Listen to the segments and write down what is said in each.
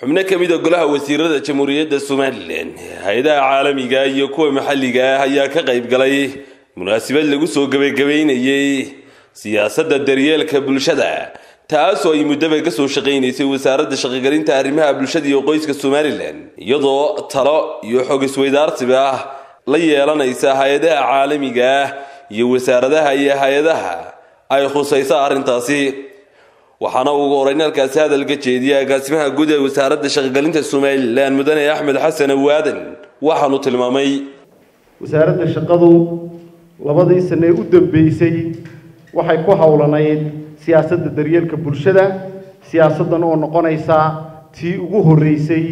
xubno ka mid a golaha wasiirada jamhuuriyadda somalilan hay'adaha caalamiga iyo kuwa maxalliga ah ayaa ka qayb galay munaasabad lagu soo gebagabeynayey siyaasadda daryeelka bulshada taasoo ay muddaba ka soo shaqaynaysay wasaaradda shaqogelinta arrimaha bulshada iyo qoyska somalilan iyadoo talo iyo xog isweydaarsiba ah la yeelanaysa hay'adaha caalamiga ah iyo wasaaradaha iyo hay'adaha ay khusayso arrintaasi waxaana ugu horeyn halkaasi hadalka jeediyay agaasimaha guud ee wasaaradda shaqogelinta somalilan mudane axmed xasan awaadan. Waxaanu tilmaamay. Wasaaradda shaqadu labadii sane ee u dambeysay waxay ku howlanayd siyaasadda daryeelka bulshada siyaasaddan oo noqonaysa tii ugu horreysay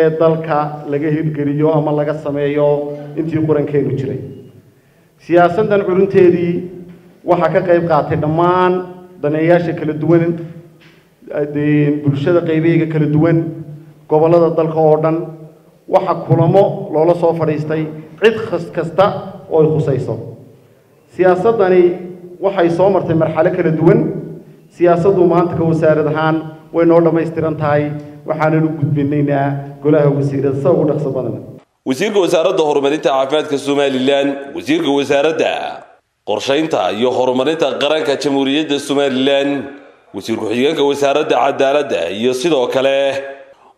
ee dalka laga hirgeliyo ama laga sameeyo intii qurankeenu jiray. Siyaasaddan curinteedii waxaa ka qayb qaatay dhammaan daneeyaasha kala duwan bulshada qaybaheega kala duwan gobollada dalka oo dhan waxa kulamo loola soo fadhiistay cid kasta oo ay khusayso. Siyaasaddani waxay soo martay marxalo kala duwan. Siyaasaddu maanta ka wasaarad ahaan way noo dhammaystiran tahay waxaanan u gudbinaynaa golaha wasiirada sa ugu dhaqso badan. Wasiirka wasaaradda horumarinta caafimaadka somalilan wasiirka wasaaradda qorshaynta iyo horumarinta qaranka jamhuuriyadda somalilan wasiir ku-xigeenka wasaaradda cadaaladda iyo sidoo kale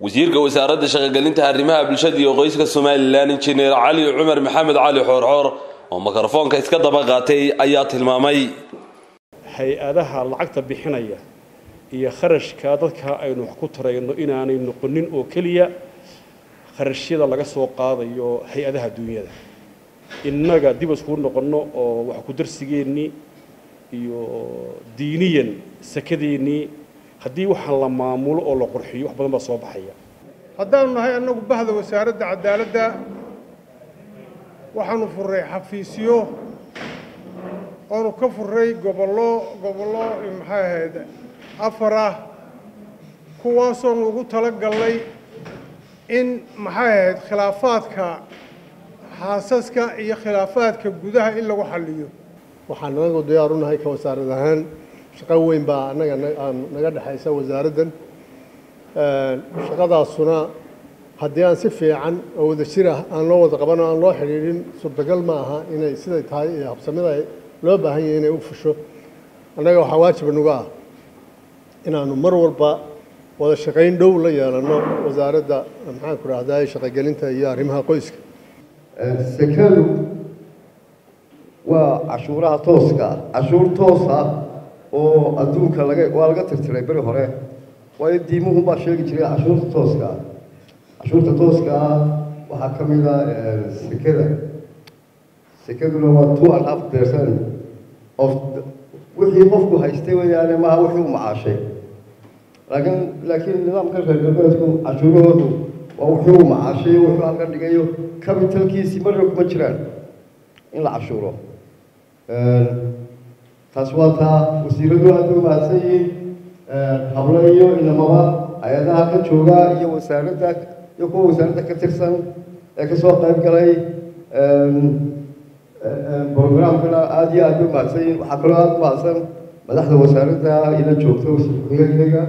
wasiirka wasaaradda shaqogelinta arrimaha bulshada iyo qoyska somalilan injineer cali cumar maxamed cali xoorxoor oo mikrofoonka iska daba qaatay ayaa tilmaamay. Hay'adaha lacagta bixinaya iyo kharashka dadka aynu wax ku tarayno inaanay noqonin oo keliya kharashyada laga soo qaadayo hay'adaha duunyada innaga dib iskuu noqonno oo wax ku darsigeennii iyo diiniyan sakadeennii haddii waxaan la maamulo oo la qurxiyo wax badan baa soo baxaya. Haddaanu nahay annagu bahda wasaaradda cadaaladda waxaanu furray xafiisyo oonu ka furray gobollo gobollo maxay ahayd afar ah kuwaasoonu ugu tala in maxay ahayd khilaafaadka xaasaska iyo khilaafaadka gudaha in lagu xalliyo. Waxaan anagu diyaar u nahay ka wasaarad ahaan. Shaqo weyn baa annaga naga dhexaysa wasaaraddan. Shaqadaasuna haddii aan si fiican oo wada ah aan loo wada qaban oo aan loo xidhiidhin suurtagal ma aha inay siday tahay iyo habsamida loo baahan yahay inay u fusho. Annaga waxaa waajiba nuga ah inaanu mar walba wada shaqayn dhow la yeelanno wasaaradda maxaan ku rahdaa shaqogelinta iyo arrimaha qoyska sekadu waa cashuuraha tooska. Ah cashuur toos ah oo adduunka laga waa laga tirtiray beri hore. Waayo diimuhu baa sheegi jiray cashuurta tooska. Ah cashuurta tooska ah waxaa ka mid a sekada sekaduna waa two and half percent of wixii qofku haystay weeyaane maaha wixii u macaashay. Laakiin laakiin nidaamka reer galbeedku cashuurahoodu waa wixii u macaashay wuxuu halkan dhigayo capitalkiisii marna kuma jiraan in la cashuuro. Taas waa taa wasiiradu aad bay umahadsan yihiin hablo iyo inamaba hay'adaha ka jooga iyo wasaaradda iyo kuwa wasaaradda ka tirsan ee ka soo qayb galay programkana aada iyo aad bay umahadsan yihiin. Waxaa kaloo aada umahadsan madaxda wasaaradda ila joogta wasiir ku-xigeenkayga